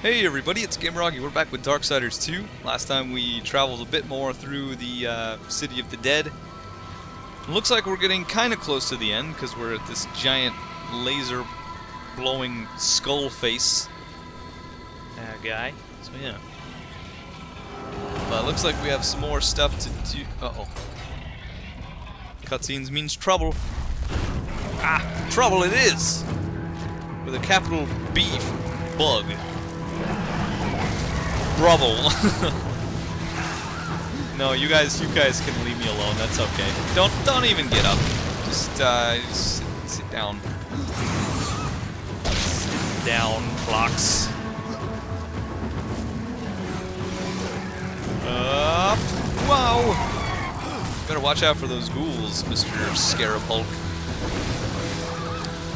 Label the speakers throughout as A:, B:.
A: Hey everybody, it's Gameragi. We're back with Darksiders 2. Last time we traveled a bit more through the uh, City of the Dead. Looks like we're getting kind of close to the end because we're at this giant laser blowing skull face uh, guy. So yeah. But it looks like we have some more stuff to do. Uh oh. Cutscenes means trouble. Ah, trouble it is! With a capital B for bug. Trouble. no, you guys, you guys can leave me alone. That's okay. Don't, don't even get up. Just, uh, just sit, sit down. Sit down, blocks. Up. Wow. Better watch out for those ghouls, Mr. Scarab Hulk.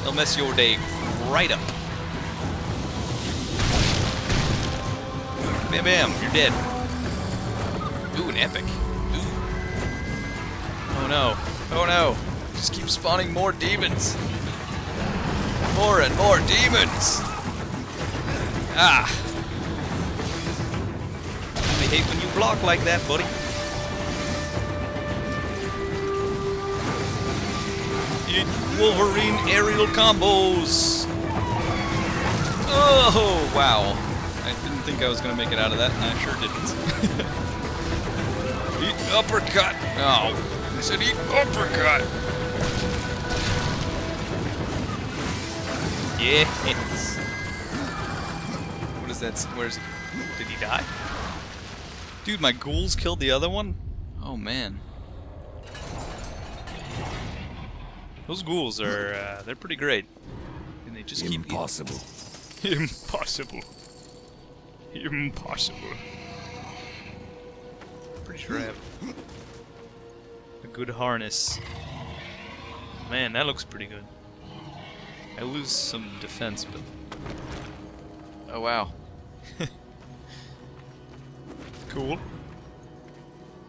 A: They'll mess your day right up. Bam bam, you're dead. Ooh, an epic. Ooh. Oh no. Oh no. Just keep spawning more demons. More and more demons. Ah. I hate when you block like that, buddy. Wolverine aerial combos. Oh, wow. I didn't think I was going to make it out of that, and I sure didn't. eat uppercut. Oh, I said eat uppercut. Yes. What is that? Where's? He? Did he die? Dude, my ghouls killed the other one? Oh, man. Those ghouls are, uh, they're pretty great. And they just keep
B: Impossible.
A: Impossible. Impossible. Pretty sure I have a good harness. Man, that looks pretty good. I lose some defense, but... Oh, wow. cool.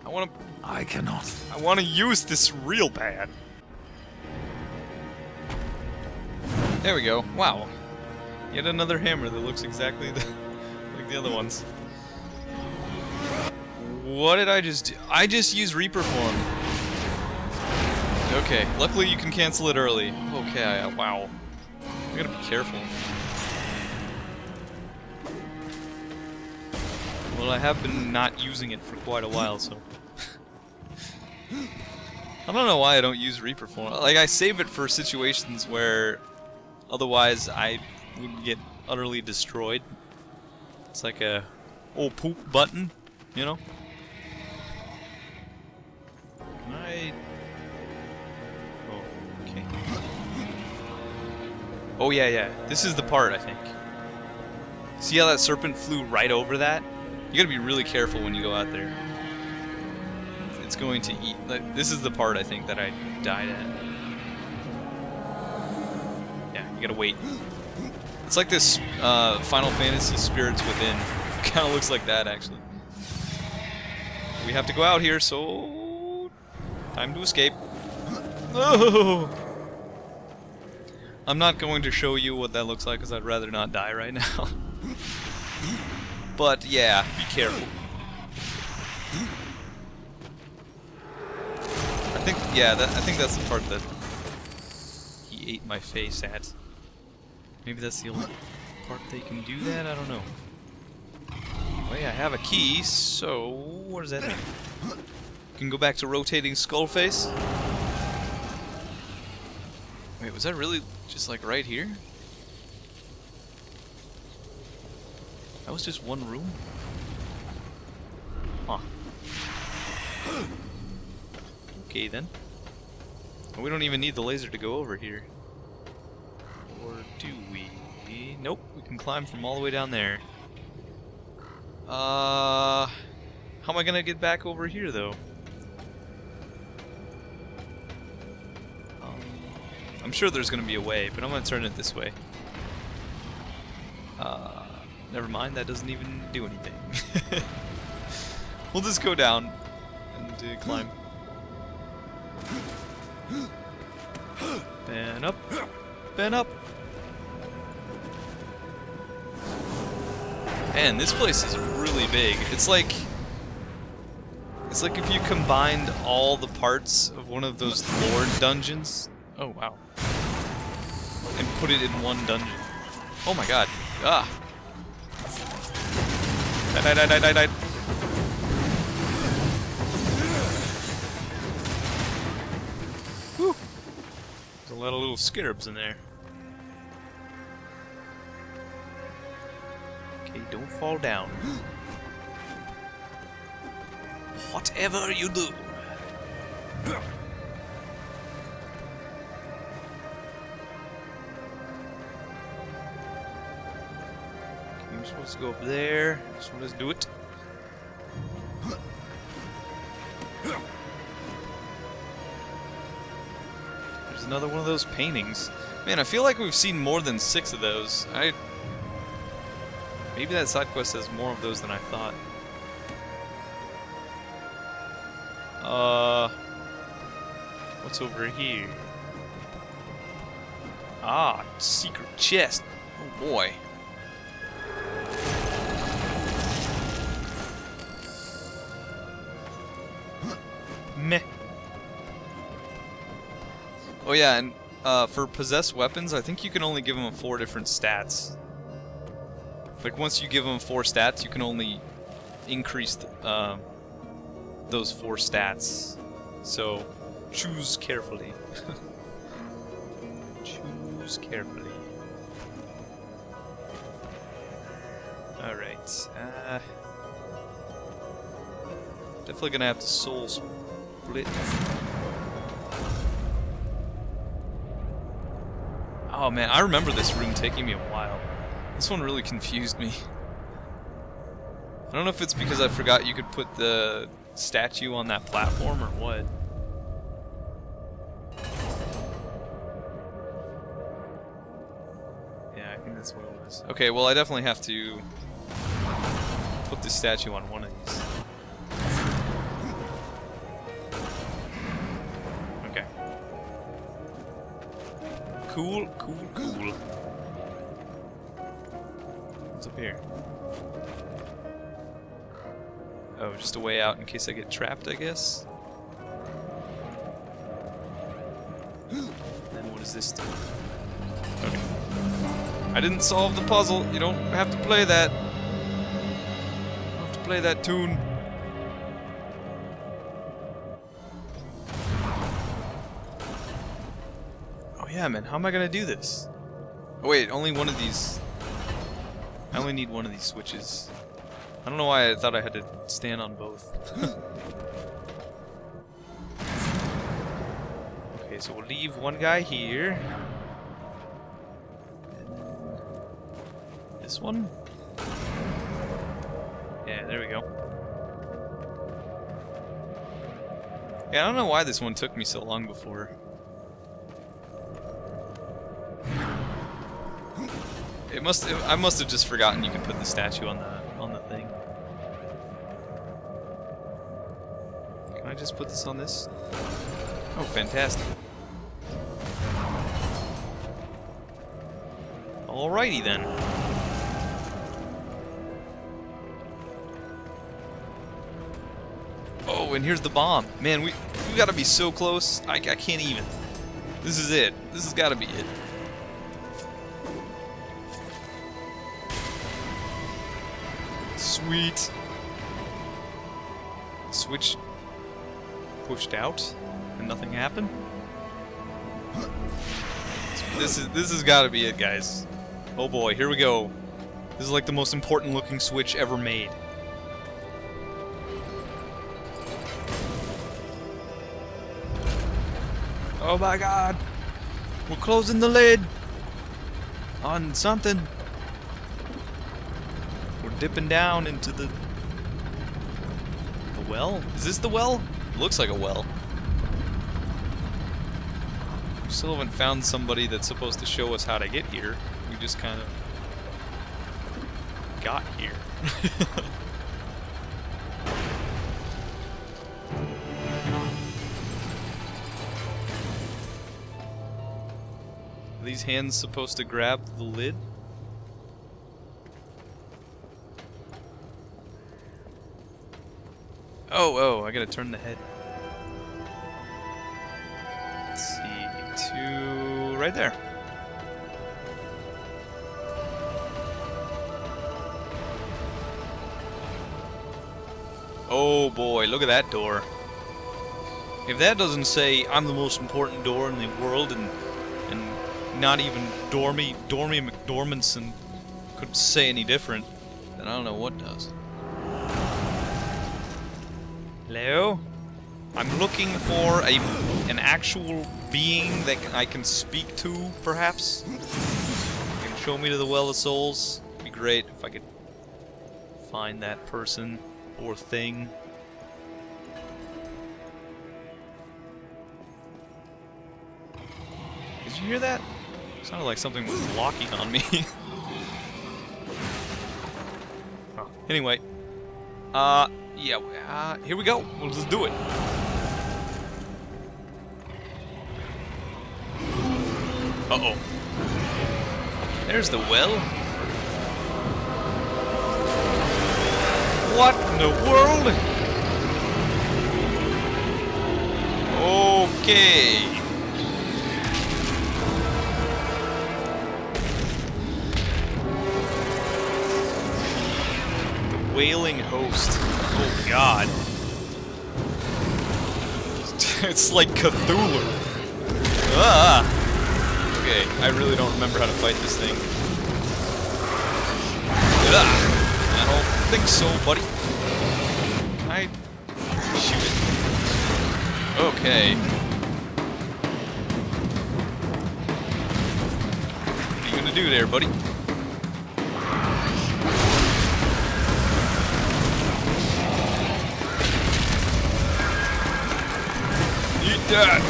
A: I want to...
B: I cannot.
A: I want to use this real bad. There we go. Wow. Yet another hammer that looks exactly the, like the other ones. What did I just do? I just used Reaper form. Okay, luckily you can cancel it early. Okay, I, uh, wow. I gotta be careful. Well, I have been not using it for quite a while, so... I don't know why I don't use Reaper form. Like, I save it for situations where Otherwise, I would get utterly destroyed. It's like a old poop button, you know? Can I... Oh, okay. Oh, yeah, yeah. This is the part, I think. See how that serpent flew right over that? You gotta be really careful when you go out there. It's going to eat... This is the part, I think, that I died at Yeah, you gotta wait. It's like this uh, Final Fantasy Spirits Within. kind of looks like that, actually. We have to go out here, so... Time to escape. Oh! I'm not going to show you what that looks like, because I'd rather not die right now. but, yeah, be careful. I think, yeah, that, I think that's the part that he ate my face at. Maybe that's the only part they can do that? I don't know. Anyway, I have a key, so what does that mean? Can go back to rotating skull face. Wait, was that really just like right here? That was just one room? Huh. Okay then. We don't even need the laser to go over here. Or do we? Nope, we can climb from all the way down there. Uh, how am I gonna get back over here, though? Um, I'm sure there's gonna be a way, but I'm gonna turn it this way. Uh, never mind, that doesn't even do anything. we'll just go down and uh, climb. And up. And up. Man, this place is really big. It's like... It's like if you combined all the parts of one of those Lord dungeons. Oh, wow. And put it in one dungeon. Oh my god. Ah. Die, die, die, die, die, lot of little scarabs in there. Okay, don't fall down. Whatever you do. We're supposed to go up there. So let's do it. Another one of those paintings. Man, I feel like we've seen more than six of those. I Maybe that side quest has more of those than I thought. Uh, what's over here? Ah, secret chest. Oh boy. Meh. Oh yeah, and uh, for possessed weapons, I think you can only give them four different stats. Like once you give them four stats, you can only increase uh, those four stats. So choose carefully. choose carefully. Alright. Uh, definitely gonna have to soul split. Oh man, I remember this room taking me a while. This one really confused me. I don't know if it's because I forgot you could put the statue on that platform or what. Yeah, I think that's what it was. Okay, well I definitely have to put the statue on one of Cool, cool, cool. What's up here? Oh, just a way out in case I get trapped, I guess? then what does this do? Okay. I didn't solve the puzzle. You don't have to play that. You don't have to play that tune. Yeah, man. How am I gonna do this? Oh wait, only one of these... I only need one of these switches. I don't know why I thought I had to stand on both. okay, so we'll leave one guy here. This one? Yeah, there we go. Yeah, I don't know why this one took me so long before. It must. I must have just forgotten you can put the statue on the on the thing. Can I just put this on this? Oh, fantastic. Alrighty then. Oh, and here's the bomb. Man, we we gotta be so close. I, I can't even. This is it. This has gotta be it. Sweet. Switch pushed out and nothing happened. This is this has got to be it, guys. Oh boy, here we go. This is like the most important looking switch ever made. Oh my god. We're closing the lid on something. Dipping down into the the well. Is this the well? It looks like a well. We still haven't found somebody that's supposed to show us how to get here. We just kind of got here. These hands supposed to grab the lid? Oh, oh, I gotta turn the head. Let's see, to right there. Oh boy, look at that door. If that doesn't say I'm the most important door in the world and and not even Dormy Dormy McDormandson could say any different, then I don't know what does. Hello? I'm looking for a an actual being that I can speak to, perhaps. You can show me to the Well of Souls. It'd be great if I could find that person or thing. Did you hear that? It sounded like something was locking on me. oh. Anyway, uh, yeah, uh, here we go. We'll just do it. Uh-oh. There's the well. What in the world? Okay. Wailing Host. Oh god. it's like Cthulhu. Ah! Okay, I really don't remember how to fight this thing. Ah! I don't think so, buddy. Can I shoot it? Okay. What are you gonna do there, buddy? That!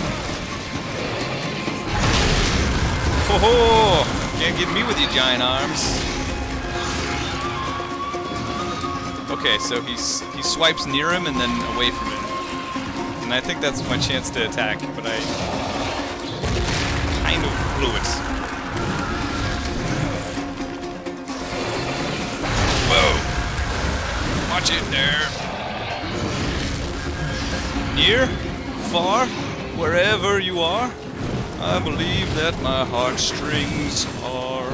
A: Ho ho! Can't get me with your giant arms. Okay, so he's he swipes near him and then away from him. And I think that's my chance to attack, but I kind of blew it. Whoa! Watch it there. Near, far, wherever you are, I believe that my heartstrings are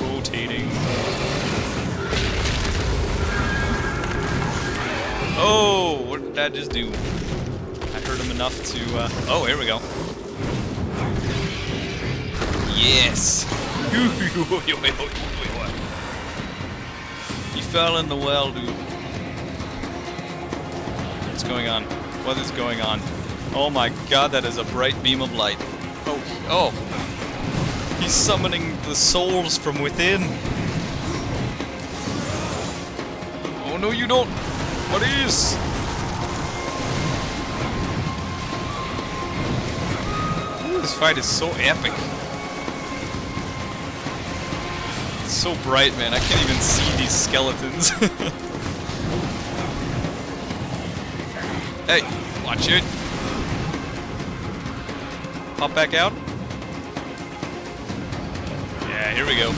A: rotating. Oh, what did that just do? I hurt him enough to, uh, oh, here we go. Yes! he fell in the well, dude. What's going on? What is going on? Oh my god, that is a bright beam of light. Oh, oh! He's summoning the souls from within! Oh no, you don't! What is? This fight is so epic. It's so bright, man. I can't even see these skeletons. hey, watch it. Pop back out. Yeah, here we go.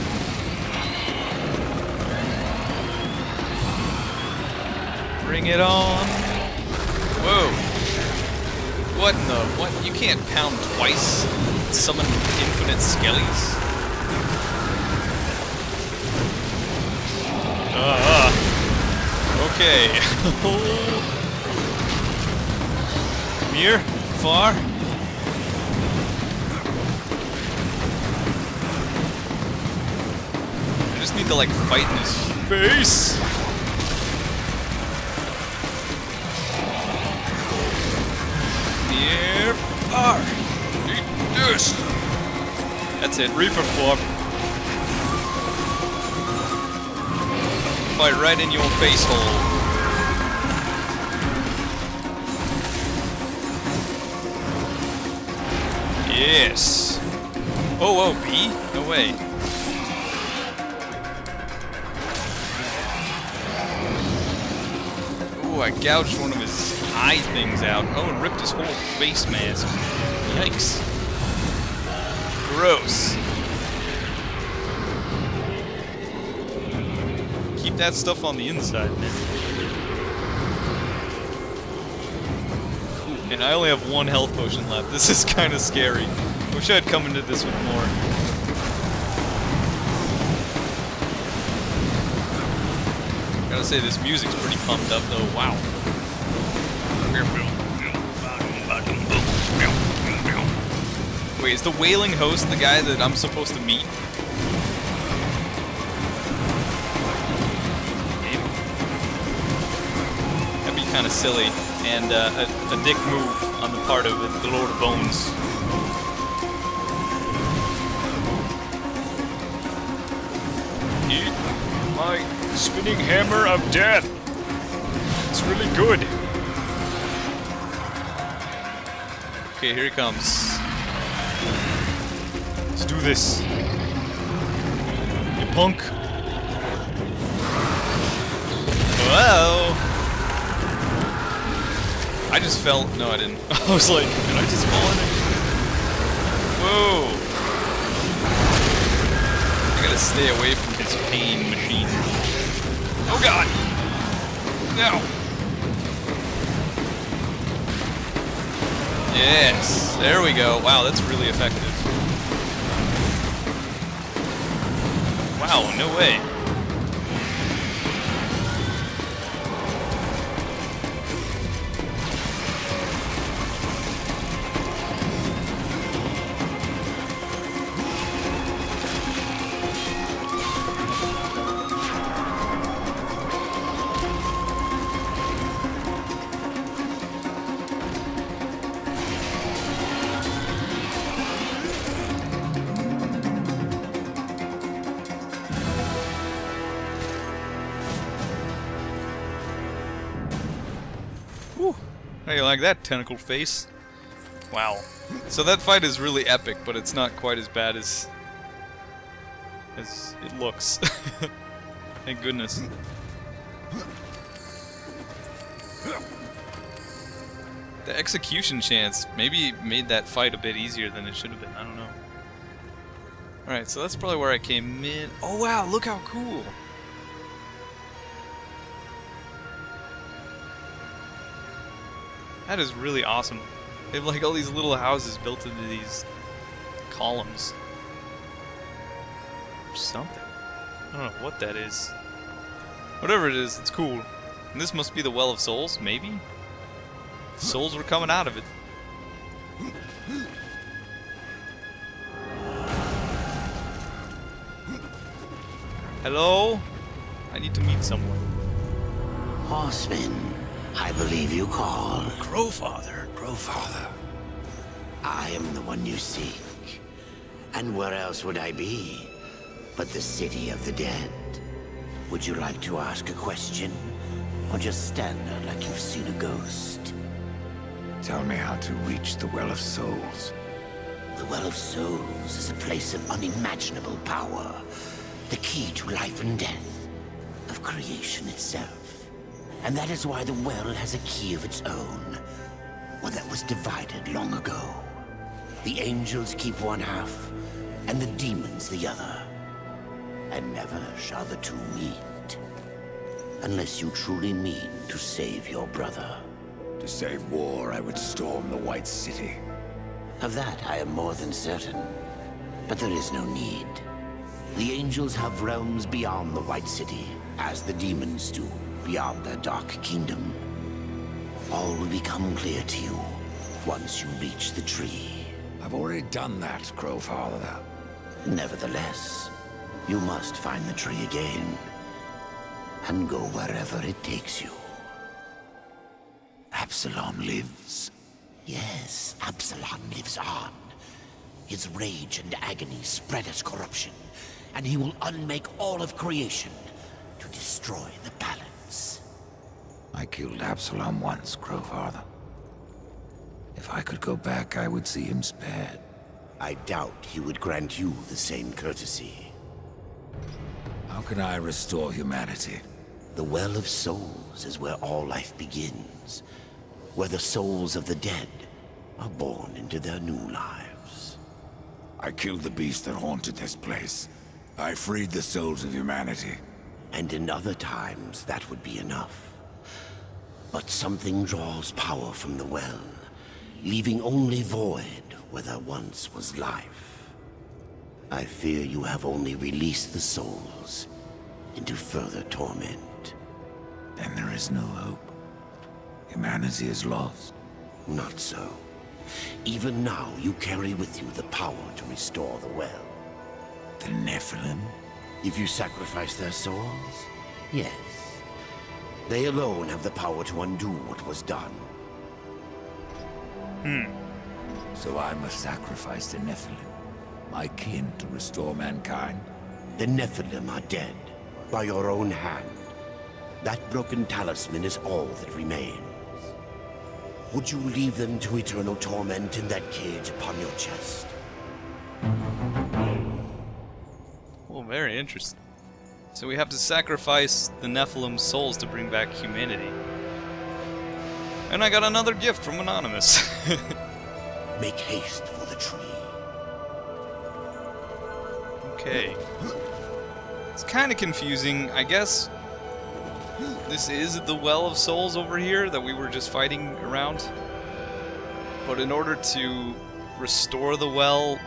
A: Bring it on. Whoa. What in the... What? You can't pound twice? Summon infinite skellies? Uh, okay. Near? Far? Just need to like fight in his face. Near far. Eat this. That's it. Reaper form. Fight right in your face hole. Yes. Oh, oh, B? No way. I gouged one of his eye things out. Oh, and ripped his whole face mask. Yikes. Gross. Keep that stuff on the inside, man. And I only have one health potion left. This is kind of scary. Wish I had come into this with more. I gotta say, this music's pretty pumped up, though. Wow. Wait, is the Wailing Host the guy that I'm supposed to meet? That'd be kind of silly, and uh, a, a dick move on the part of the Lord of Bones.
B: Eat my spinning hammer of death. It's really good.
A: Okay, here he comes.
B: Let's do this.
A: You punk. Whoa! I just fell. No, I didn't. I was like, did I just fall in it? Whoa! I gotta stay away from his pain machine. Oh god! No! Yes! There we go. Wow, that's really effective. Wow, no way. How you like that tentacle face? Wow. So that fight is really epic, but it's not quite as bad as as it looks. Thank goodness. The execution chance maybe made that fight a bit easier than it should have been. I don't know. Alright, so that's probably where I came in. Oh wow, look how cool! That is really awesome. They have like all these little houses built into these columns. Or something. I don't know what that is. Whatever it is, it's cool. And this must be the Well of Souls, maybe? Souls were coming out of it. Hello? I need to meet someone.
C: Horseman, I believe you call.
A: Crowfather.
C: Growfather. I am the one you seek. And where else would I be but the city of the dead? Would you like to ask a question? Or just stand there like you've seen a ghost?
D: Tell me how to reach the Well of Souls.
C: The Well of Souls is a place of unimaginable power. The key to life and death. Of creation itself. And that is why the well has a key of its own. One that was divided long ago. The angels keep one half, and the demons the other. And never shall the two meet. Unless you truly mean to save your brother.
D: To save war, I would storm the White City.
C: Of that I am more than certain. But there is no need. The angels have realms beyond the White City, as the demons do beyond their dark kingdom. All will become clear to you once you reach the tree.
D: I've already done that, Crowfather.
C: Nevertheless, you must find the tree again. And go wherever it takes you.
D: Absalom lives.
C: Yes, Absalom lives on. His rage and agony spread as corruption, and he will unmake all of creation to destroy the balance.
D: I killed Absalom once, Crowfather. If I could go back, I would see him spared.
C: I doubt he would grant you the same courtesy.
D: How can I restore humanity?
C: The Well of Souls is where all life begins. Where the souls of the dead are born into their new lives.
D: I killed the beast that haunted this place. I freed the souls of humanity.
C: And in other times, that would be enough. But something draws power from the well, leaving only void where there once was life. I fear you have only released the souls into further torment.
D: Then there is no hope. Humanity is lost.
C: Not so. Even now, you carry with you the power to restore the well.
D: The Nephilim?
C: If you sacrifice their souls, yes. They alone have the power to undo what was done. Hmm.
D: So I must sacrifice the Nephilim, my kin, to restore mankind?
C: The Nephilim are dead, by your own hand. That broken talisman is all that remains. Would you leave them to eternal torment in that cage upon your chest?
A: Well, very interesting. So we have to sacrifice the Nephilim souls to bring back humanity. And I got another gift from Anonymous.
C: Make haste for the tree.
A: okay. It's kind of confusing. I guess this is the Well of Souls over here that we were just fighting around. But in order to restore the well,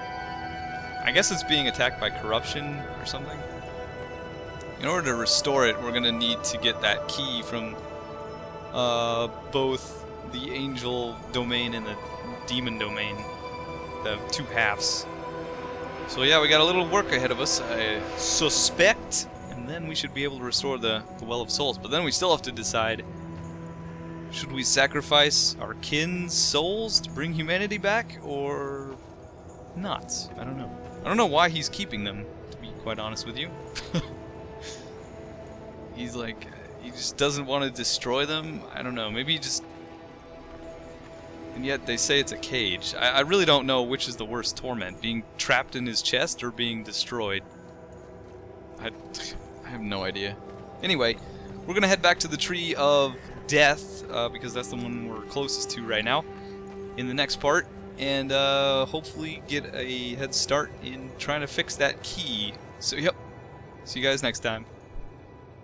A: I guess it's being attacked by corruption or something. In order to restore it, we're gonna need to get that key from uh, both the angel domain and the demon domain, the two halves. So yeah, we got a little work ahead of us, I suspect, and then we should be able to restore the, the Well of Souls. But then we still have to decide, should we sacrifice our kin's souls to bring humanity back, or not? I don't know. I don't know why he's keeping them, to be quite honest with you. he's like, he just doesn't want to destroy them. I don't know, maybe he just... And yet they say it's a cage. I, I really don't know which is the worst torment, being trapped in his chest or being destroyed. I, I have no idea. Anyway, we're gonna head back to the Tree of Death, uh, because that's the one we're closest to right now, in the next part, and uh, hopefully get a head start in trying to fix that key. So, yep. See you guys next time.